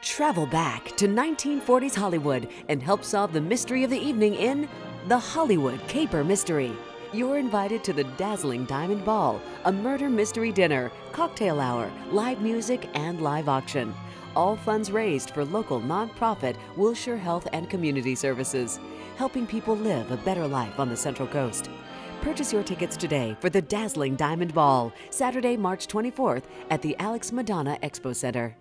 Travel back to 1940s Hollywood and help solve the mystery of the evening in The Hollywood Caper Mystery. You're invited to the dazzling Diamond Ball, a murder mystery dinner, cocktail hour, live music, and live auction. All funds raised for local nonprofit Wilshire Health and Community Services, helping people live a better life on the Central Coast. Purchase your tickets today for the dazzling Diamond Ball, Saturday, March 24th at the Alex Madonna Expo Center.